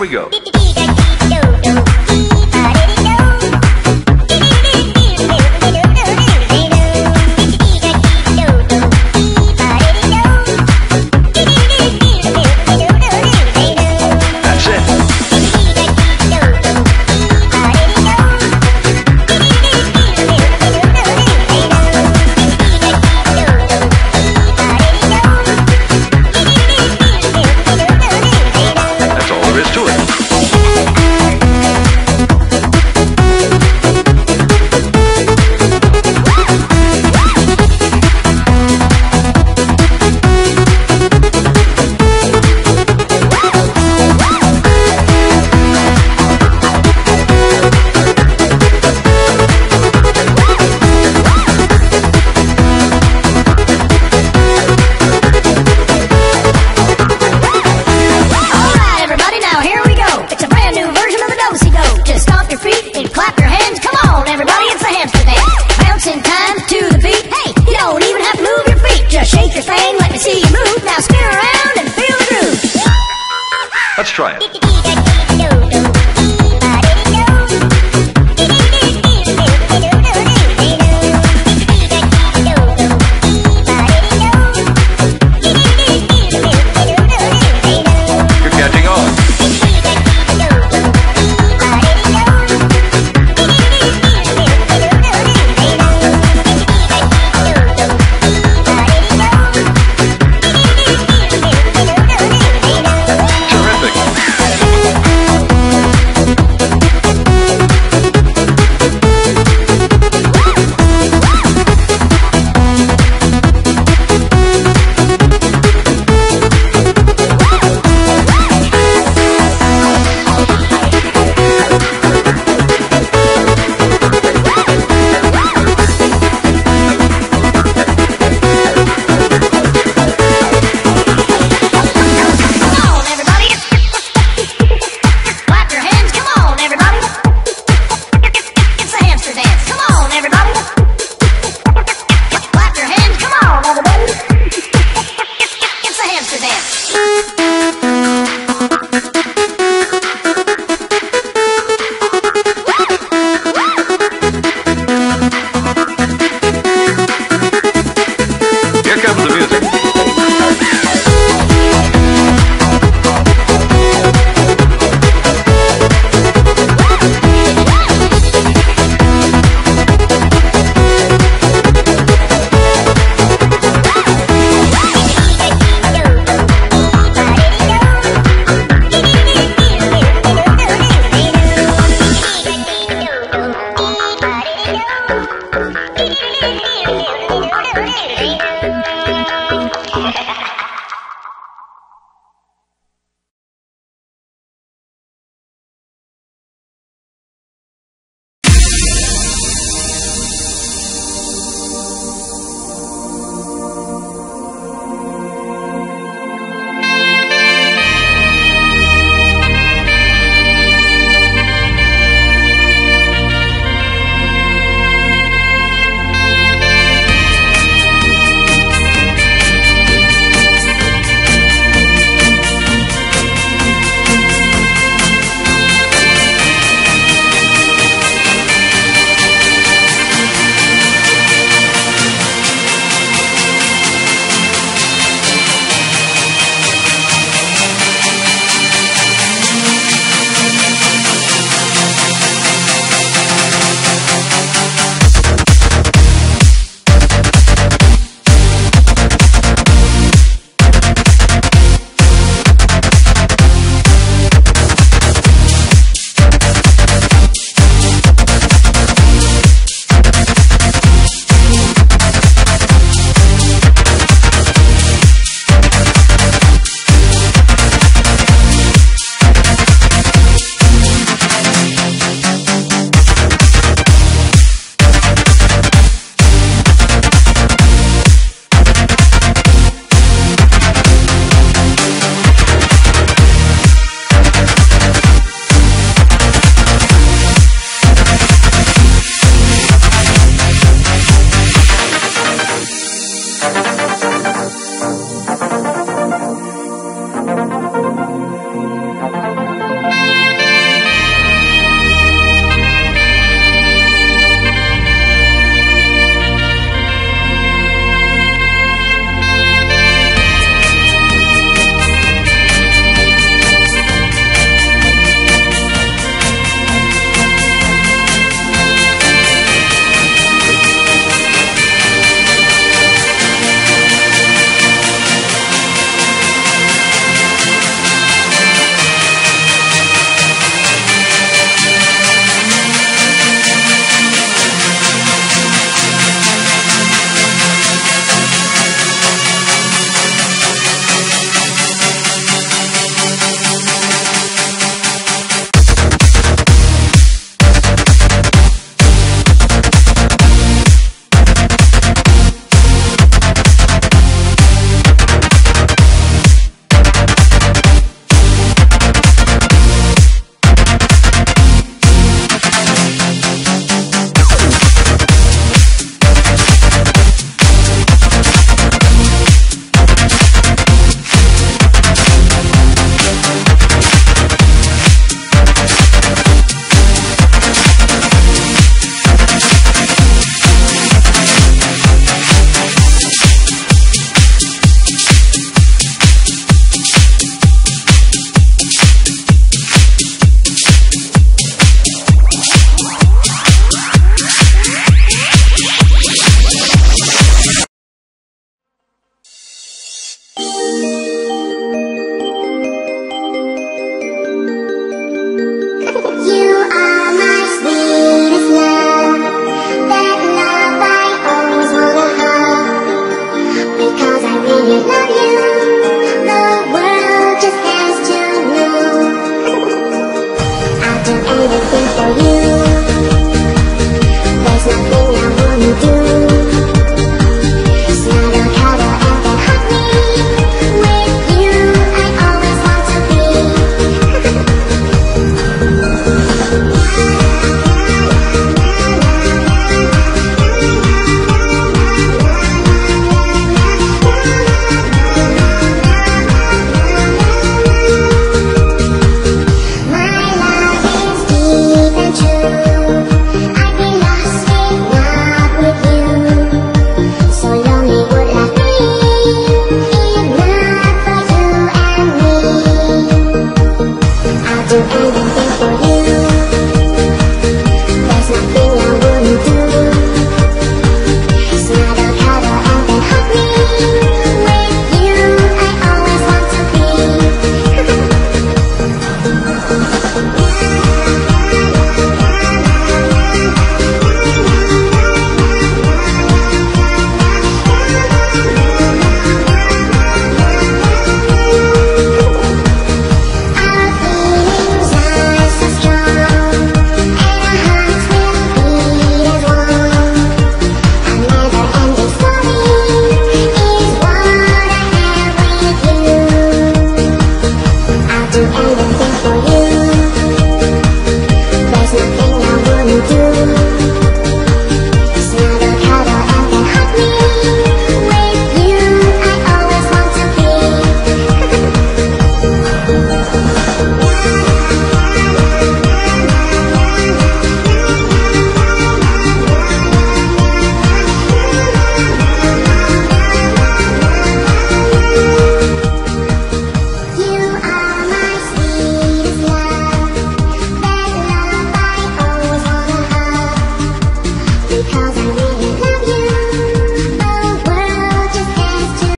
here we go. Let's try it. do.